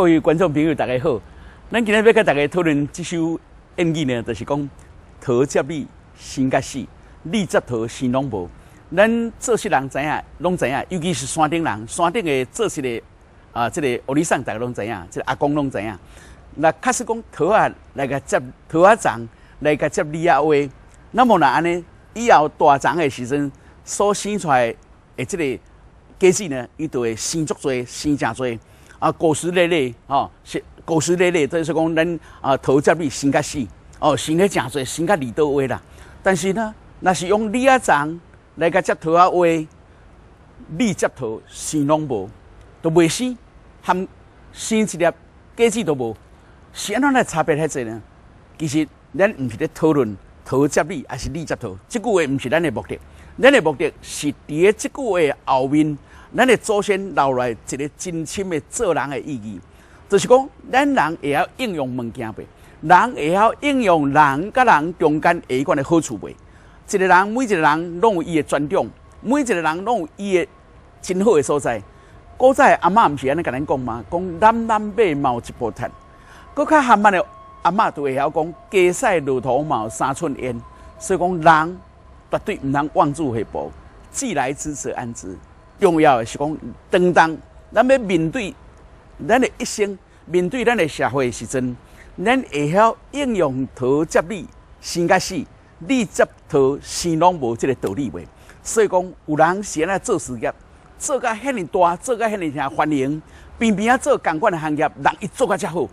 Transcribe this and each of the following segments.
各位观众朋友，大家好。咱今日要跟大家讨论这首谚语呢，就是讲桃接你心甲死，你接桃心拢无。咱做事人知影，拢知影，尤其是山顶人，山顶的做事的啊，这个屋里上大家拢知影，这个阿公拢知影。那确实讲桃啊来个接桃啊长来个接李啊话，那么呢安尼以后大长的时阵所生出来的这个果子呢，伊就会生足多，生真多啊，果实累累，吼，是果实累累，就是讲咱啊桃接你生甲死，哦，生得真多，生甲离倒位啦。但是呢，若是用李啊长来个接桃啊话，李接桃生拢无，都未死，含生一粒果子都无。是安怎来差别喺这呢？其实咱毋是咧讨论桃接你，还是你接桃。即句话毋是咱的目的，咱的目的是伫咧即句话后面，咱的祖先留来一个真深的做人的意义。就是讲，咱人会晓应用物件袂，人会晓应用人甲人中间一款的好处袂。一个人，每一个人拢有伊的专长，每一个人拢有伊的真好的所在。古早阿嬷毋是安尼甲咱讲吗？讲男男马毛一波碳。搁较含慢的阿嬷都会晓讲，家驶骆驼毛三寸烟，所以讲人绝对毋通妄自菲薄，既来之则安之。重要的是讲，当当咱要面对咱的一生，面对咱的社会的时阵，咱会晓应用桃接你，生甲死，你接桃生拢无即个道理袂。所以讲，有人是安尼做事业，做甲遐尼大，做甲遐尼像繁荣，偏偏啊做共款的行业，人伊做甲遮好。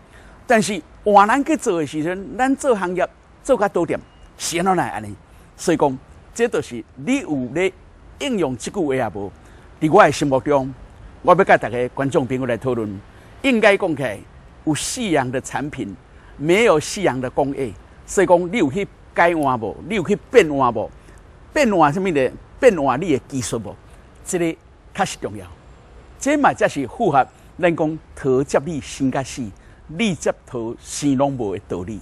但是换咱去做的时阵，咱做行业做甲多点，是安怎来安尼？所以讲，这就是你有咧应用即句话也无？伫我的心目中，我要甲大家观众朋友来讨论，应该讲起来，有夕阳的产品，没有夕阳的工业。所以讲，你有去改换无？你有去变换无？变换什么的？变换你的技术无？这个较是重要。这嘛才是符合咱讲桃接你心甲死。你接头生拢无的道理。